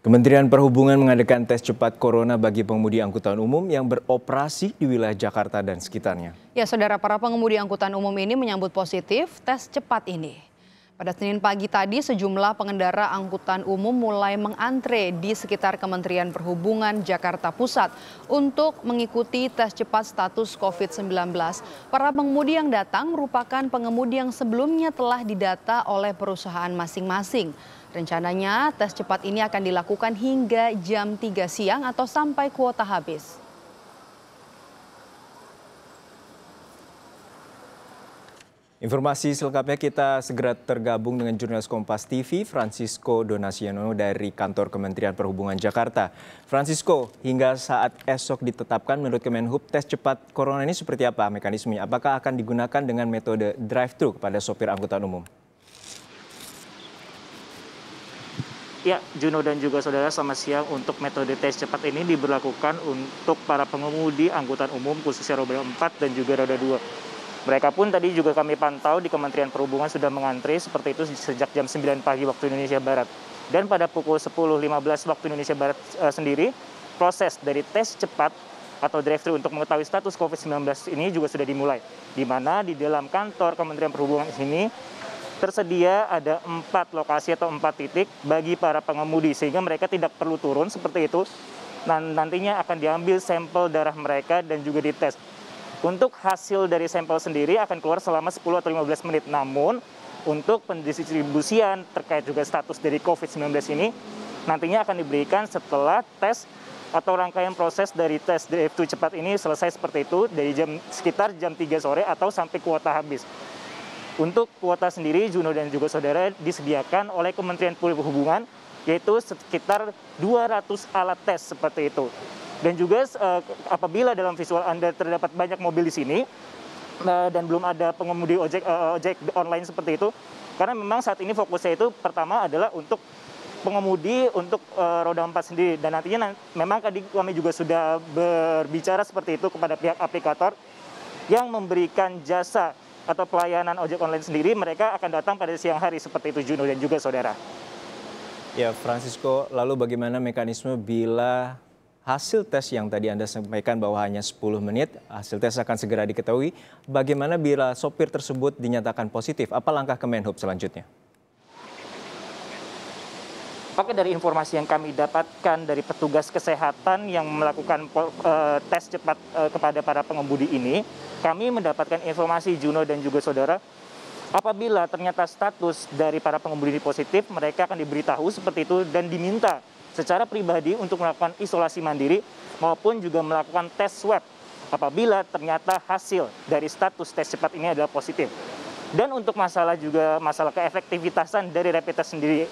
Kementerian Perhubungan mengadakan tes cepat corona bagi pengemudi angkutan umum yang beroperasi di wilayah Jakarta dan sekitarnya. Ya, saudara para pengemudi angkutan umum ini menyambut positif tes cepat ini. Pada Senin pagi tadi, sejumlah pengendara angkutan umum mulai mengantre di sekitar Kementerian Perhubungan Jakarta Pusat untuk mengikuti tes cepat status COVID-19. Para pengemudi yang datang merupakan pengemudi yang sebelumnya telah didata oleh perusahaan masing-masing. Rencananya tes cepat ini akan dilakukan hingga jam 3 siang atau sampai kuota habis. Informasi selengkapnya kita segera tergabung dengan jurnalis Kompas TV Francisco Donasiano dari kantor Kementerian Perhubungan Jakarta. Francisco, hingga saat esok ditetapkan menurut Kemenhub tes cepat corona ini seperti apa mekanismenya? Apakah akan digunakan dengan metode drive-thru kepada sopir angkutan umum? Ya, Juno dan juga saudara selamat siang untuk metode tes cepat ini diberlakukan untuk para pengemudi angkutan umum khususnya roda 4 dan juga roda 2. Mereka pun tadi juga kami pantau di Kementerian Perhubungan sudah mengantri seperti itu sejak jam 9 pagi waktu Indonesia Barat. Dan pada pukul 10.15 waktu Indonesia Barat e, sendiri, proses dari tes cepat atau drive-thru untuk mengetahui status COVID-19 ini juga sudah dimulai. Di mana di dalam kantor Kementerian Perhubungan ini tersedia ada empat lokasi atau empat titik bagi para pengemudi sehingga mereka tidak perlu turun seperti itu dan nantinya akan diambil sampel darah mereka dan juga dites. Untuk hasil dari sampel sendiri akan keluar selama 10 atau 15 menit. Namun untuk pendistribusian terkait juga status dari COVID-19 ini nantinya akan diberikan setelah tes atau rangkaian proses dari tes DF2 cepat ini selesai seperti itu dari jam sekitar jam 3 sore atau sampai kuota habis. Untuk kuota sendiri, Juno dan juga saudara disediakan oleh Kementerian Perhubungan, yaitu sekitar 200 alat tes seperti itu. Dan juga uh, apabila dalam visual Anda terdapat banyak mobil di sini, uh, dan belum ada pengemudi ojek, uh, ojek online seperti itu, karena memang saat ini fokusnya itu pertama adalah untuk pengemudi untuk uh, roda 4 sendiri. Dan nantinya nanti, memang tadi kami juga sudah berbicara seperti itu kepada pihak aplikator yang memberikan jasa atau pelayanan ojek online sendiri mereka akan datang pada siang hari seperti itu Juno dan juga saudara. Ya Francisco, lalu bagaimana mekanisme bila hasil tes yang tadi Anda sampaikan bahwa hanya 10 menit, hasil tes akan segera diketahui. Bagaimana bila sopir tersebut dinyatakan positif? Apa langkah Kemenhub selanjutnya? Pakai dari informasi yang kami dapatkan dari petugas kesehatan yang melakukan uh, tes cepat uh, kepada para pengemudi ini, kami mendapatkan informasi Juno dan juga saudara apabila ternyata status dari para pengemudi positif mereka akan diberitahu seperti itu dan diminta secara pribadi untuk melakukan isolasi mandiri maupun juga melakukan tes swab apabila ternyata hasil dari status tes cepat ini adalah positif. Dan untuk masalah juga masalah keefektivitasan dari rapid test sendiri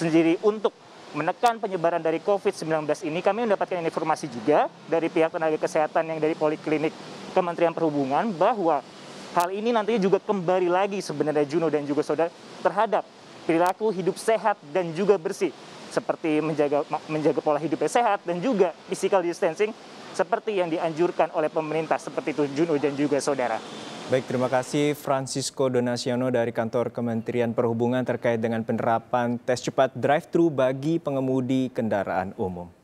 sendiri untuk menekan penyebaran dari COVID-19 ini kami mendapatkan informasi juga dari pihak tenaga kesehatan yang dari poliklinik Kementerian Perhubungan bahwa hal ini nantinya juga kembali lagi sebenarnya Juno dan juga saudara terhadap perilaku hidup sehat dan juga bersih seperti menjaga menjaga pola hidup yang sehat dan juga physical distancing seperti yang dianjurkan oleh pemerintah seperti itu Juno dan juga saudara. Baik, terima kasih Francisco Donasiano dari kantor Kementerian Perhubungan terkait dengan penerapan tes cepat drive-thru bagi pengemudi kendaraan umum.